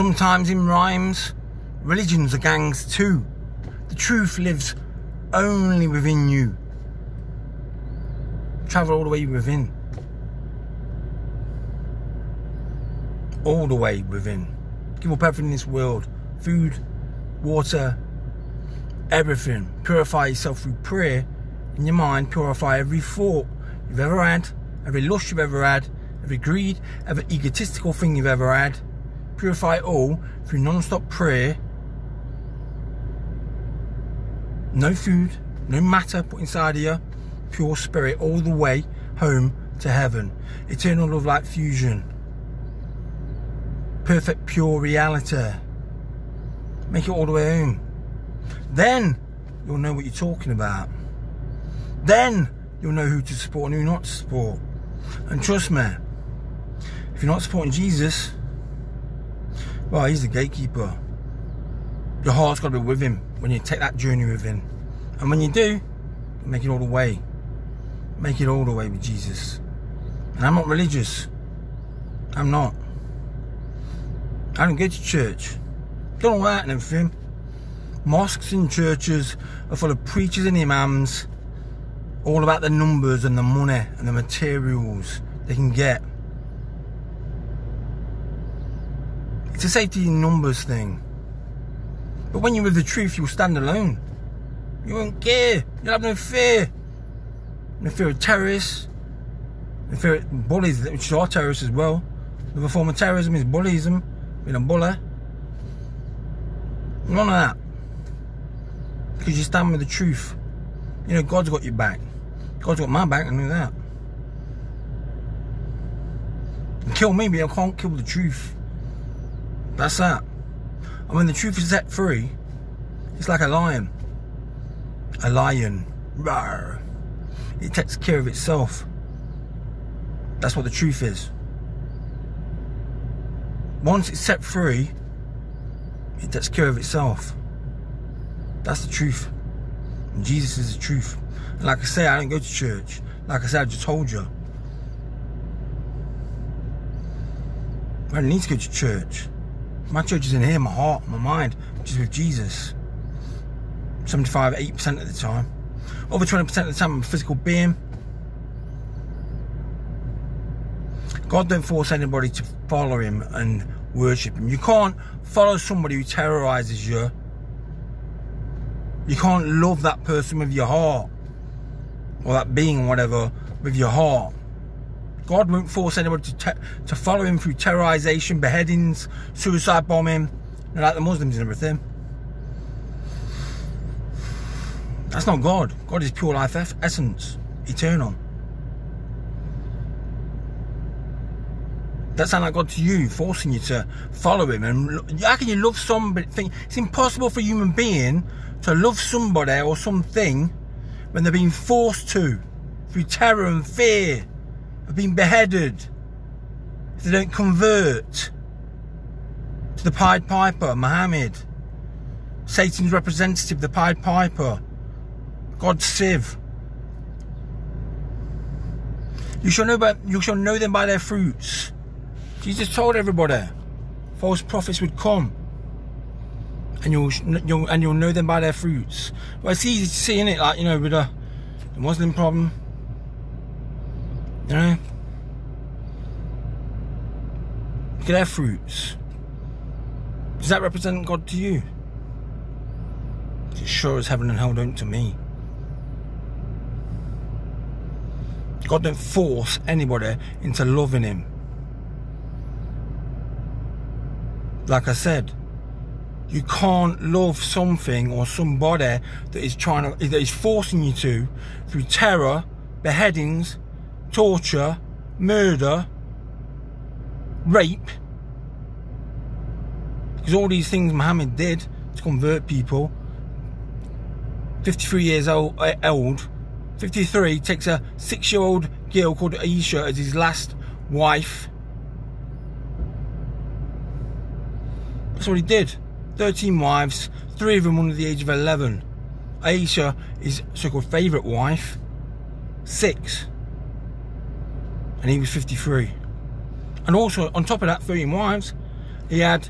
sometimes in rhymes. Religions are gangs too. The truth lives only within you. Travel all the way within. All the way within. Give up everything in this world food, water, everything. Purify yourself through prayer in your mind. Purify every thought you've ever had, every lust you've ever had, every greed, every egotistical thing you've ever had. Purify all through non stop prayer. No food, no matter put inside of you. Pure spirit all the way home to heaven. Eternal love light fusion. Perfect pure reality. Make it all the way home. Then you'll know what you're talking about. Then you'll know who to support and who not to support. And trust me, if you're not supporting Jesus, well, he's the gatekeeper. Your heart's got to be with him when you take that journey with him. And when you do, make it all the way. Make it all the way with Jesus. And I'm not religious. I'm not. I don't go to church. Don't all that and everything. Mosques and churches are full of preachers and imams, all about the numbers and the money and the materials they can get. It's a safety in numbers thing. But when you're with the truth, you'll stand alone. You won't care. You'll have no fear. No fear of terrorists. No fear of bullies, which are terrorists as well. The form of terrorism is bullyism, being a bully. None of that. Because you stand with the truth. You know, God's got your back. God's got my back, I know that. Kill me, but I can't kill the truth. That's that. And when the truth is set free, it's like a lion. A lion. Rawr. It takes care of itself. That's what the truth is. Once it's set free, it takes care of itself. That's the truth. And Jesus is the truth. And like I say, I don't go to church. Like I said, I just told you. I don't need to go to church. My church is in here, my heart, my mind, which is with Jesus. 75, 8% of the time. Over 20% of the time, I'm a physical being. God don't force anybody to follow him and worship him. You can't follow somebody who terrorizes you. You can't love that person with your heart. Or that being, whatever, with your heart. God won't force anybody to, to follow him through terrorization, beheadings, suicide bombing, like the Muslims and everything. That's not God. God is pure life essence, eternal. That sound like God to you, forcing you to follow Him. And how can you love somebody? Think it's impossible for a human being to love somebody or something when they're being forced to through terror and fear have been beheaded if they don't convert to the Pied Piper, Muhammad, Satan's representative, the Pied Piper, God's sieve. You shall know by, you shall know them by their fruits. Jesus told everybody false prophets would come. And you'll, you'll and you'll know them by their fruits. Well, it's easy to see in it, like you know, with the Muslim problem, know? Look at their fruits. Does that represent God to you? It sure as heaven and hell don't to me. God don't force anybody into loving him. Like I said, you can't love something or somebody that is trying to that is forcing you to through terror, beheadings, torture, murder, rape. Because all these things Muhammad did to convert people. 53 years old, uh, old 53 takes a six year old girl called Aisha as his last wife. That's what he did. 13 wives, three of them under the age of 11. Aisha is so-called favourite wife, six and he was 53. And also, on top of that 13 wives, he had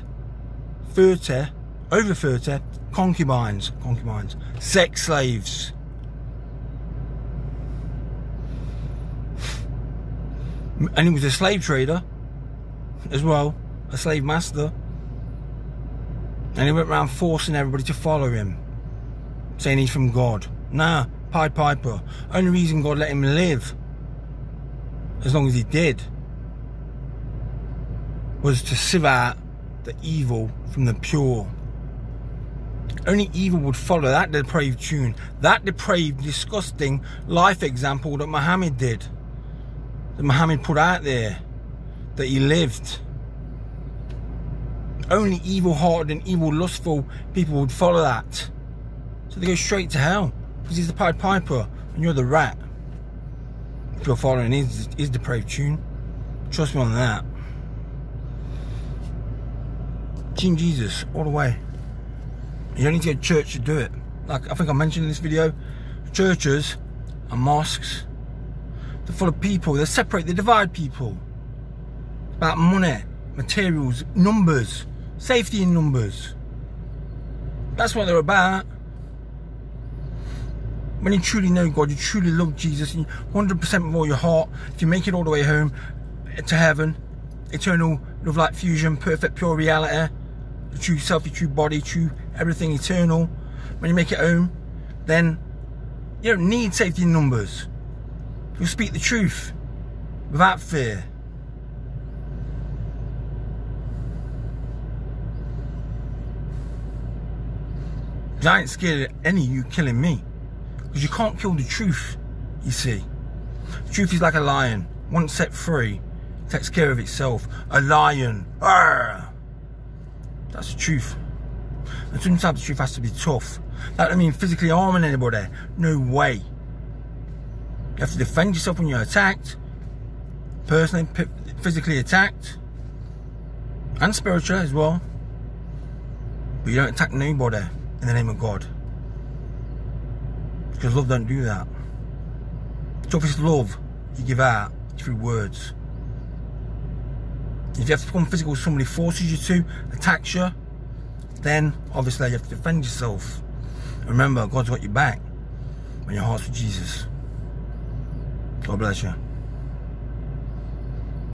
30, over 30, concubines, concubines, sex slaves. And he was a slave trader as well, a slave master. And he went around forcing everybody to follow him, saying he's from God. Nah, Pied Piper. Only reason God let him live, as long as he did, was to sieve out the evil from the pure. Only evil would follow that depraved tune, that depraved, disgusting life example that Muhammad did, that Muhammad put out there, that he lived. Only evil hearted and evil lustful people would follow that. So they go straight to hell because he's the Pied Piper and you're the rat. If you're following his, his depraved tune, trust me on that. Team Jesus, all the way. You don't need to go to church to do it. Like I think I mentioned in this video, churches and mosques, they're full of people, they separate, they divide people. It's about money, materials, numbers, safety in numbers. That's what they're about. When you truly know God, you truly love Jesus, and 100% with all your heart, if you make it all the way home to heaven, eternal love light fusion, perfect pure reality, the true self, your true body, true everything eternal. When you make it home, then you don't need safety in numbers. You'll speak the truth without fear. I ain't scared of any of you killing me. Because you can't kill the truth, you see. The truth is like a lion. Once set free, takes care of itself. A lion. Arrgh. That's the truth. And sometimes the truth has to be tough. That doesn't mean physically harming anybody. No way. You have to defend yourself when you're attacked. Personally, physically attacked. And spiritual as well. But you don't attack nobody in the name of God. Because love don't do that. Toughest love you give out through words. If you have to become physical, somebody forces you to, attacks you, then obviously you have to defend yourself. Remember, God's got your back when your heart's with Jesus. God bless you.